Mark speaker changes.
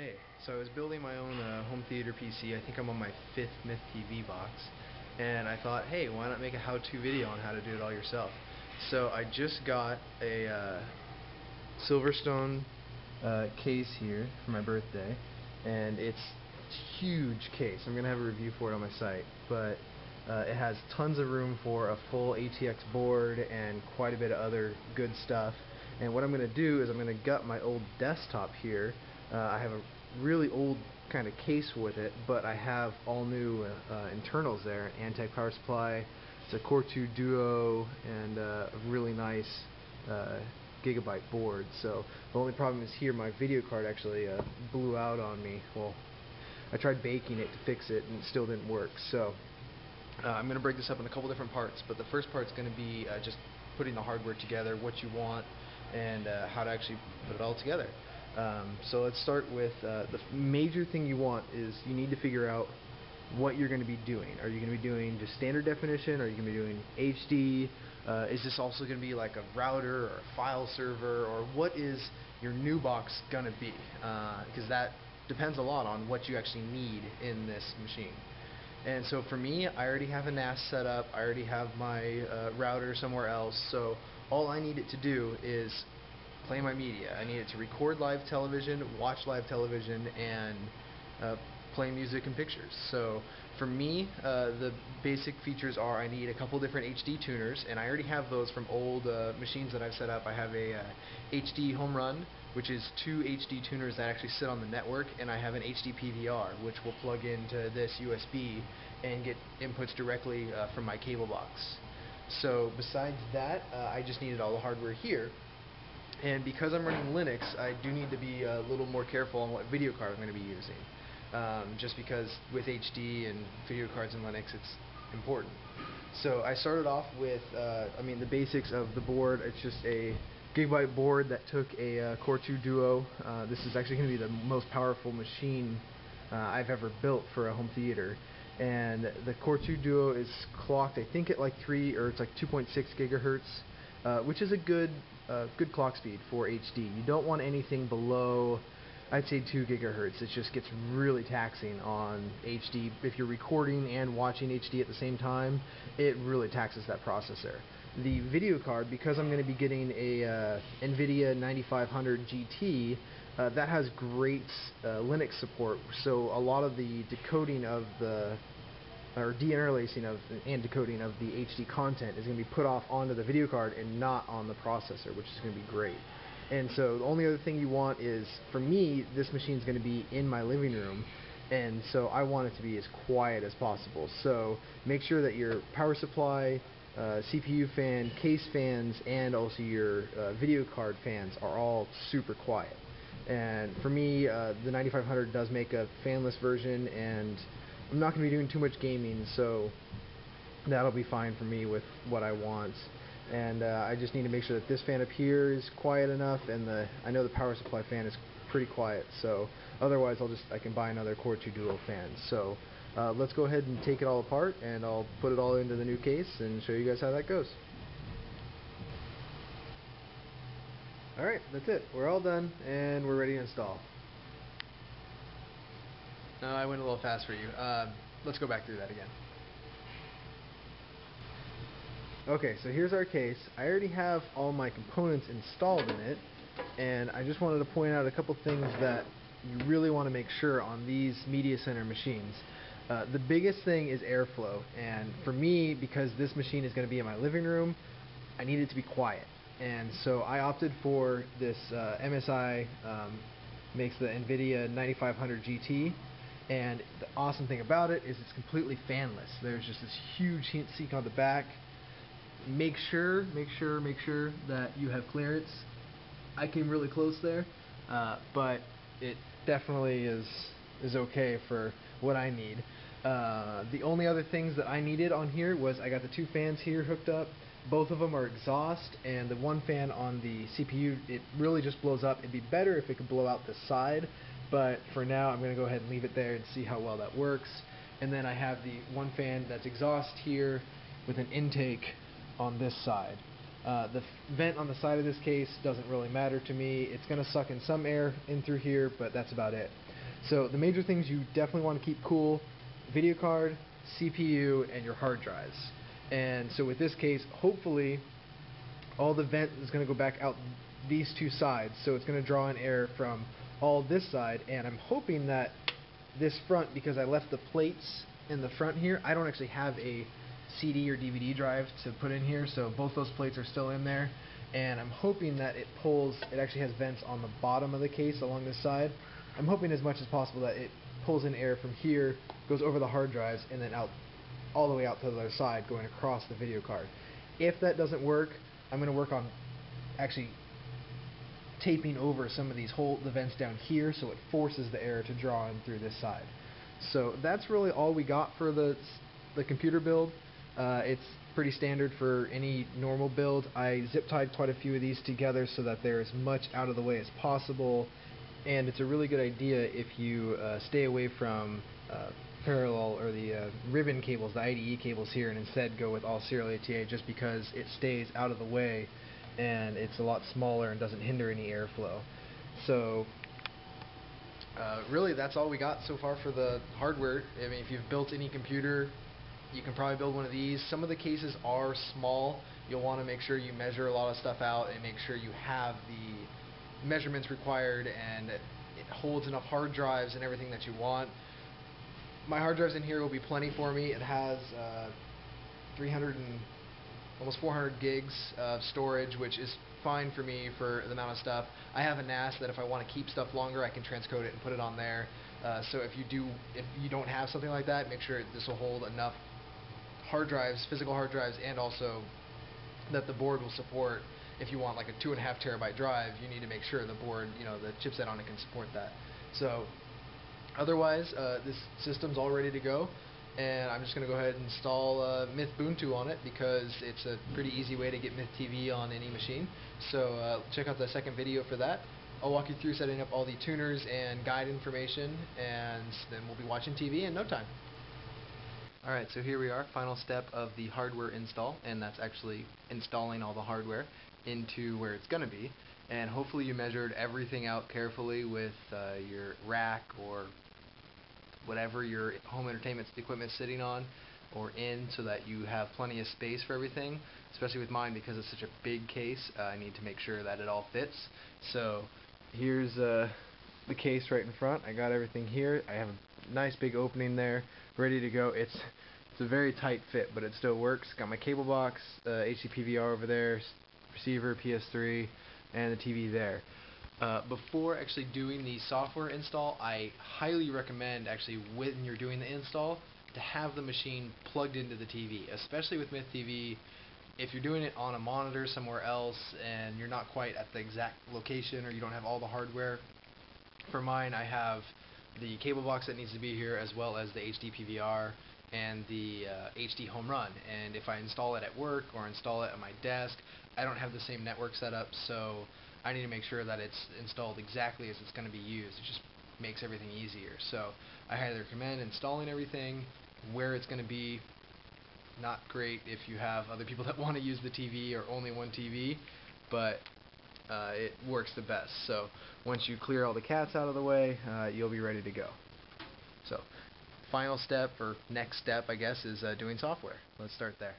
Speaker 1: Hey, so I was building my own uh, home theater PC. I think I'm on my fifth Myth TV box. And I thought, hey, why not make a how-to video on how to do it all yourself? So I just got a uh, Silverstone uh, case here for my birthday. And it's huge case. I'm going to have a review for it on my site. But uh, it has tons of room for a full ATX board and quite a bit of other good stuff. And what I'm going to do is I'm going to gut my old desktop here uh, I have a really old kind of case with it, but I have all new uh, internals there. Antec power supply, it's a Core 2 Duo, and uh, a really nice uh, gigabyte board. So the only problem is here my video card actually uh, blew out on me. Well, I tried baking it to fix it and it still didn't work. So uh, I'm going to break this up in a couple different parts, but the first part is going to be uh, just putting the hardware together, what you want, and uh, how to actually put it all together. Um, so let's start with uh, the major thing you want is you need to figure out what you're going to be doing. Are you going to be doing just standard definition? Are you going to be doing HD? Uh, is this also going to be like a router or a file server? Or what is your new box going to be? Because uh, that depends a lot on what you actually need in this machine. And so for me, I already have a NAS set up. I already have my uh, router somewhere else. So all I need it to do is play my media. I needed to record live television, watch live television, and uh, play music and pictures. So for me, uh, the basic features are I need a couple different HD tuners, and I already have those from old uh, machines that I've set up. I have a HD uh, home run, which is two HD tuners that actually sit on the network, and I have an HD PVR, which will plug into this USB and get inputs directly uh, from my cable box. So besides that, uh, I just needed all the hardware here. And because I'm running Linux, I do need to be a little more careful on what video card I'm going to be using. Um, just because with HD and video cards in Linux, it's important. So I started off with, uh, I mean, the basics of the board. It's just a gigabyte board that took a uh, Core 2 Duo. Uh, this is actually going to be the most powerful machine uh, I've ever built for a home theater. And the Core 2 Duo is clocked, I think, at like 3 or it's like 2.6 gigahertz uh, which is a good good clock speed for HD. You don't want anything below, I'd say 2 gigahertz. It just gets really taxing on HD. If you're recording and watching HD at the same time, it really taxes that processor. The video card, because I'm going to be getting a uh, NVIDIA 9500 GT, uh, that has great uh, Linux support, so a lot of the decoding of the or deinterlacing of and decoding of the HD content is going to be put off onto the video card and not on the processor, which is going to be great. And so the only other thing you want is, for me, this machine is going to be in my living room, and so I want it to be as quiet as possible. So make sure that your power supply, uh, CPU fan, case fans, and also your uh, video card fans are all super quiet. And for me, uh, the 9500 does make a fanless version, and I'm not going to be doing too much gaming, so that'll be fine for me with what I want. And uh, I just need to make sure that this fan up here is quiet enough, and the I know the power supply fan is pretty quiet. So otherwise, I'll just I can buy another Core 2 Duo fan. So uh, let's go ahead and take it all apart, and I'll put it all into the new case and show you guys how that goes. Alright, that's it. We're all done, and we're ready to install. No, I went a little fast for you. Uh, let's go back through that again. Okay, so here's our case. I already have all my components installed in it, and I just wanted to point out a couple things that you really want to make sure on these Media Center machines. Uh, the biggest thing is airflow, and for me, because this machine is going to be in my living room, I need it to be quiet. And so I opted for this uh, MSI, um, makes the NVIDIA 9500 GT, and the awesome thing about it is it's completely fanless. There's just this huge heat sink on the back. Make sure, make sure, make sure that you have clearance. I came really close there, uh, but it definitely is is okay for what I need. Uh, the only other things that I needed on here was I got the two fans here hooked up. Both of them are exhaust, and the one fan on the CPU, it really just blows up. It'd be better if it could blow out the side, but for now I'm going to go ahead and leave it there and see how well that works and then I have the one fan that's exhaust here with an intake on this side uh, the vent on the side of this case doesn't really matter to me it's going to suck in some air in through here but that's about it So the major things you definitely want to keep cool, video card, CPU, and your hard drives. And so with this case, hopefully all the vent is going to go back out these two sides. So it's going to draw in air from all this side. And I'm hoping that this front, because I left the plates in the front here, I don't actually have a CD or DVD drive to put in here. So both those plates are still in there. And I'm hoping that it pulls, it actually has vents on the bottom of the case along this side. I'm hoping as much as possible that it pulls in air from here, goes over the hard drives, and then out all the way out to the other side, going across the video card. If that doesn't work, I'm going to work on actually taping over some of these hole the vents down here so it forces the air to draw in through this side. So that's really all we got for the the computer build. Uh, it's pretty standard for any normal build. I zip tied quite a few of these together so that they're as much out of the way as possible and it's a really good idea if you uh, stay away from uh, parallel or the uh, ribbon cables, the IDE cables here, and instead go with all serial ATA just because it stays out of the way and it's a lot smaller and doesn't hinder any airflow. So uh, really that's all we got so far for the hardware. I mean if you've built any computer you can probably build one of these. Some of the cases are small. You'll want to make sure you measure a lot of stuff out and make sure you have the measurements required and it, holds enough hard drives and everything that you want. My hard drives in here will be plenty for me. It has uh, 300 and almost 400 gigs of storage, which is fine for me for the amount of stuff. I have a NAS that if I want to keep stuff longer, I can transcode it and put it on there. Uh, so if you do, if you don't have something like that, make sure this will hold enough hard drives, physical hard drives, and also that the board will support if you want like a two and a half terabyte drive, you need to make sure the board, you know, the chipset on it can support that. So otherwise, uh, this system's all ready to go. And I'm just going to go ahead and install uh, Mythbuntu on it because it's a pretty easy way to get Myth TV on any machine. So uh, check out the second video for that. I'll walk you through setting up all the tuners and guide information, and then we'll be watching TV in no time. Alright, so here we are, final step of the hardware install, and that's actually installing all the hardware into where it's going to be. And hopefully you measured everything out carefully with uh, your rack or whatever your home entertainment equipment is sitting on or in so that you have plenty of space for everything. Especially with mine because it's such a big case, uh, I need to make sure that it all fits. So here's uh, the case right in front. I got everything here. I have a nice big opening there, ready to go. It's it's a very tight fit, but it still works. Got my cable box, uh, HDPVR over there, receiver, PS3, and the TV there. Uh, before actually doing the software install, I highly recommend actually when you're doing the install to have the machine plugged into the TV, especially with Myth TV. If you're doing it on a monitor somewhere else and you're not quite at the exact location or you don't have all the hardware, for mine I have the cable box that needs to be here as well as the HD PVR and the uh, HDHomeRun and if I install it at work or install it at my desk I don't have the same network setup so I need to make sure that it's installed exactly as it's going to be used. It just makes everything easier. So I highly recommend installing everything. Where it's going to be not great if you have other people that want to use the TV or only one TV but uh, it works the best. So once you clear all the cats out of the way uh, you'll be ready to go. So final step or next step I guess is uh, doing software. Let's start there.